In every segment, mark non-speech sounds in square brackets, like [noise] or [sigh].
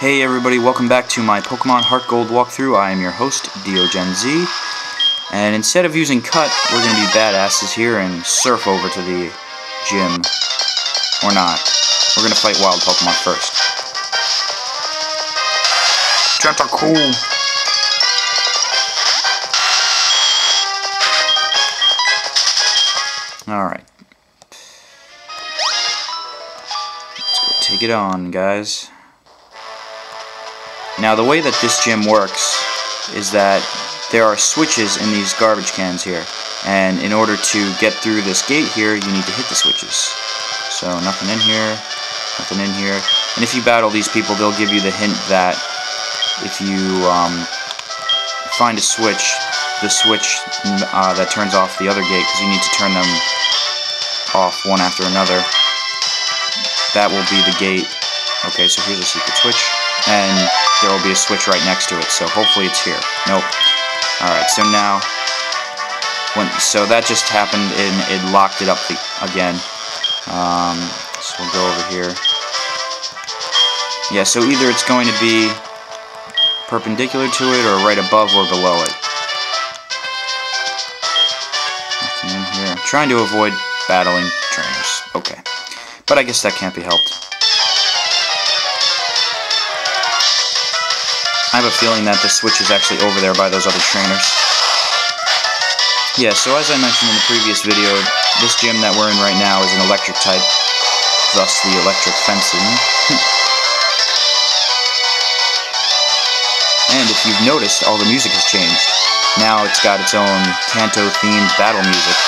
Hey everybody, welcome back to my Pokemon Heart Gold walkthrough. I am your host, DeoGenZ. And instead of using Cut, we're going to be badasses here and surf over to the gym. Or not. We're going to fight wild Pokemon first. Tentacool! Alright. Let's go take it on, guys. Now, the way that this gym works is that there are switches in these garbage cans here. And in order to get through this gate here, you need to hit the switches. So, nothing in here, nothing in here. And if you battle these people, they'll give you the hint that if you um, find a switch, the switch uh, that turns off the other gate, because you need to turn them off one after another. That will be the gate. Okay, so here's a secret switch. And there will be a switch right next to it, so hopefully it's here. Nope. Alright, so now... when So that just happened, and it locked it up again. Um, so we'll go over here. Yeah, so either it's going to be perpendicular to it, or right above or below it. Nothing in here. I'm trying to avoid battling trainers. Okay. But I guess that can't be helped. I have a feeling that the switch is actually over there by those other trainers. Yeah, so as I mentioned in the previous video, this gym that we're in right now is an electric type, thus the electric fencing. [laughs] and if you've noticed, all the music has changed. Now it's got its own Kanto-themed battle music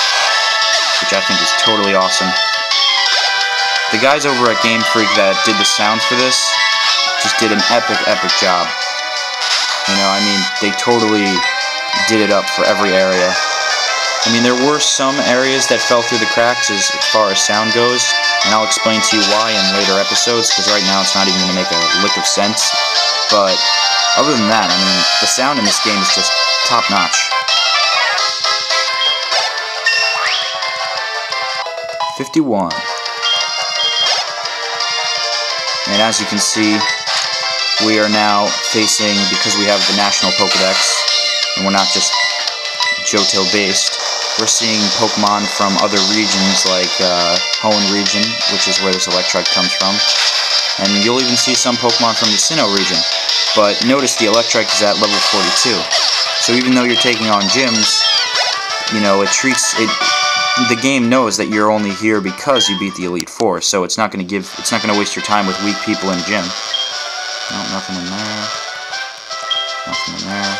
which I think is totally awesome. The guys over at Game Freak that did the sounds for this just did an epic, epic job. You know, I mean, they totally did it up for every area. I mean, there were some areas that fell through the cracks as far as sound goes, and I'll explain to you why in later episodes, because right now it's not even going to make a lick of sense. But other than that, I mean, the sound in this game is just top-notch. 51. And as you can see, we are now facing, because we have the National Pokedex, and we're not just Johto based, we're seeing Pokemon from other regions like uh, Hoenn region, which is where this Electrike comes from. And you'll even see some Pokemon from the Sinnoh region. But notice the Electrike is at level 42. So even though you're taking on gyms, you know, it treats it the game knows that you're only here because you beat the Elite Four, so it's not going to give, it's not going to waste your time with weak people in gym. No, nothing in there. Nothing in there.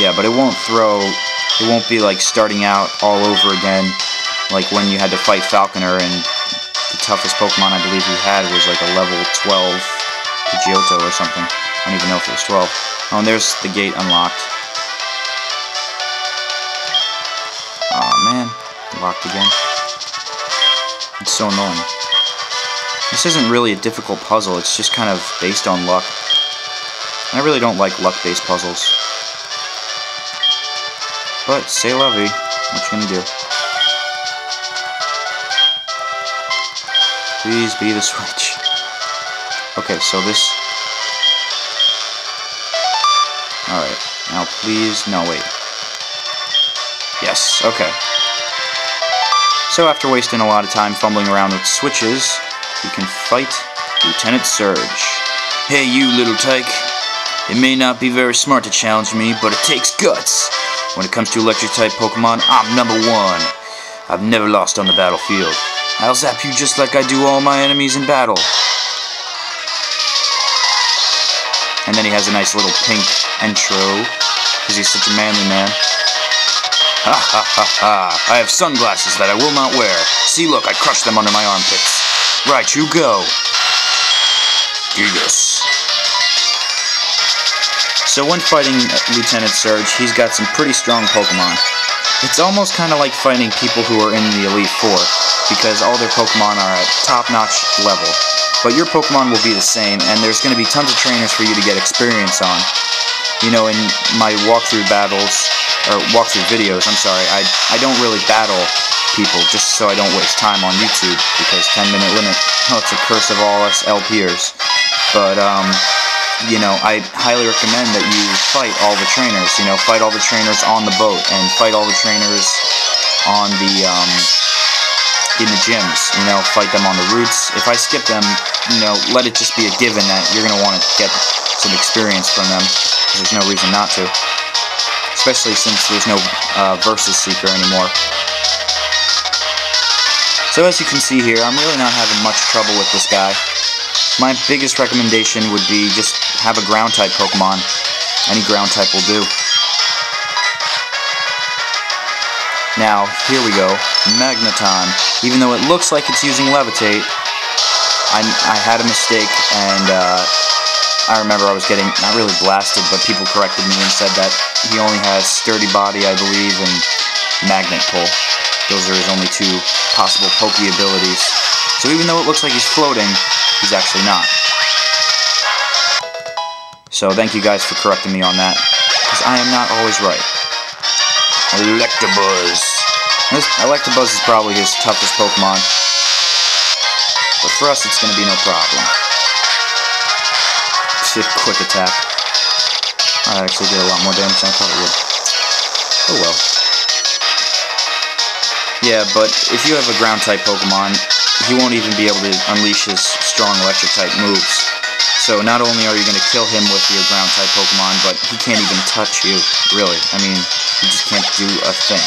Yeah, but it won't throw, it won't be like starting out all over again, like when you had to fight Falkner and the toughest Pokemon I believe he had was like a level 12 Pidgeotto or something. I don't even know if it was 12. Oh, and there's the gate unlocked. oh, man. Locked again. It's so annoying. This isn't really a difficult puzzle, it's just kind of based on luck. I really don't like luck-based puzzles. But, say la vie. What you gonna do? Please be the switch. Okay, so this... Alright, now please... No, wait. Yes, okay. So after wasting a lot of time fumbling around with switches, we can fight Lieutenant Surge. Hey you little tyke. It may not be very smart to challenge me, but it takes guts. When it comes to electric type Pokemon, I'm number one. I've never lost on the battlefield. I'll zap you just like I do all my enemies in battle. And then he has a nice little pink intro, because he's such a manly man. Ha ha ha ha. I have sunglasses that I will not wear. See, look, I crushed them under my armpits. Right, you go. Gigas. So when fighting Lieutenant Surge, he's got some pretty strong Pokemon. It's almost kind of like fighting people who are in the Elite Four, because all their Pokemon are at top-notch level. But your Pokemon will be the same, and there's going to be tons of trainers for you to get experience on. You know, in my walkthrough battles, or walkthrough videos, I'm sorry, I, I don't really battle people just so I don't waste time on YouTube because 10 minute limit, oh, [laughs] it's a curse of all us LPers. But, um, you know, I highly recommend that you fight all the trainers. You know, fight all the trainers on the boat and fight all the trainers on the, um, in the gyms. You know, fight them on the routes. If I skip them, you know, let it just be a given that you're going to want to get some experience from them. There's no reason not to. Especially since there's no uh, Versus Seeker anymore. So as you can see here, I'm really not having much trouble with this guy. My biggest recommendation would be just have a ground type Pokemon. Any ground type will do. Now, here we go. Magneton. Even though it looks like it's using Levitate, I, I had a mistake, and uh, I remember I was getting, not really blasted, but people corrected me and said that he only has Sturdy Body, I believe, and Magnet Pull. Those are his only two possible Poke abilities. So even though it looks like he's floating, he's actually not. So thank you guys for correcting me on that, because I am not always right. Electabuzz. This Electabuzz is probably his toughest Pokemon. But for us, it's going to be no problem. Quick attack. I actually did a lot more damage than I thought it would. Oh well. Yeah, but if you have a ground type Pokemon, he won't even be able to unleash his strong electric type moves. So not only are you going to kill him with your ground type Pokemon, but he can't even touch you, really. I mean, he just can't do a thing.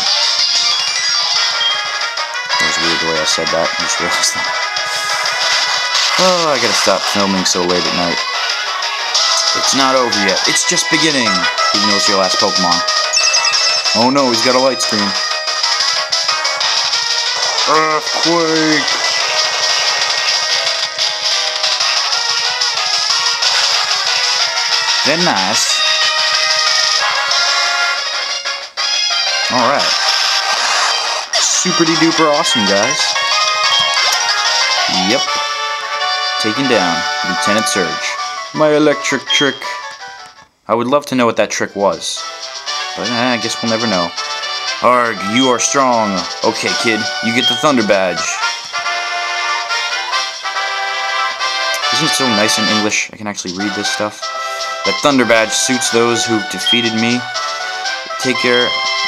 That was weird the way I said that. I just realized that. Oh, I gotta stop filming so late at night. It's not over yet. It's just beginning. Even though it's your last Pokemon. Oh no, he's got a light screen. Earthquake! Very nice. Alright. Super duper awesome, guys. Yep. Taken down. Lieutenant Surge. My electric trick. I would love to know what that trick was. But eh, I guess we'll never know. Arg, you are strong. Okay, kid, you get the Thunder Badge. Isn't it so nice in English? I can actually read this stuff. The Thunder Badge suits those who defeated me. Take care.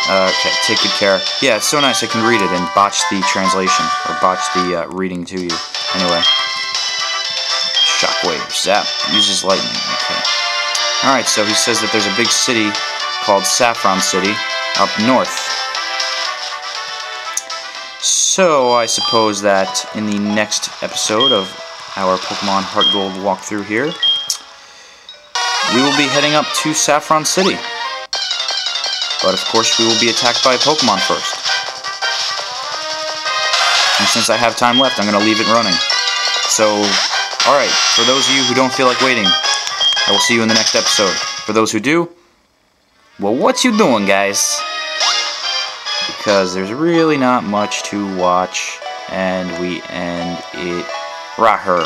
Uh, okay, take good care. Yeah, it's so nice I can read it and botch the translation, or botch the uh, reading to you. Anyway. Shockwave. Zap. Uses lightning. Okay. Alright, so he says that there's a big city called Saffron City up north. So, I suppose that in the next episode of our Pokemon Heart Gold walkthrough here, we will be heading up to Saffron City. But of course we will be attacked by a Pokemon first. And since I have time left, I'm going to leave it running. So, alright, for those of you who don't feel like waiting, I will see you in the next episode. For those who do, well, what you doing, guys? Because there's really not much to watch, and we end it right here.